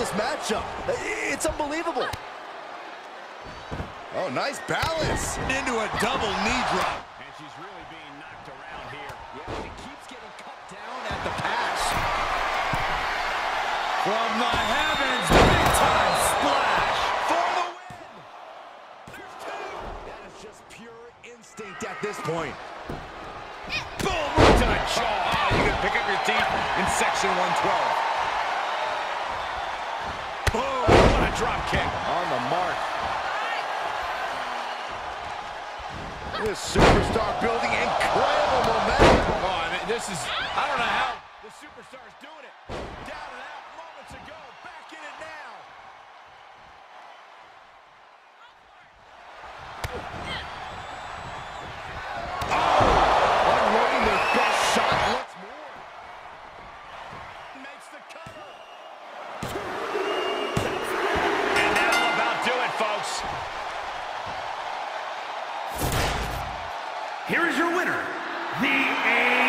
this matchup. It's unbelievable. Oh, nice balance. Into a double knee drop. And she's really being knocked around here. Yeah, she keeps getting cut down at the pass. From the heavens, big time splash for the win. That is just pure instinct at this point. Boom, right to the jaw. Oh, you can pick up your teeth in section 112. Boom, what a drop kick. On the mark. This superstar building incredible momentum. Oh, I mean, this is, I don't know how the superstar is doing it. Down and out moments ago, Here is your winner, the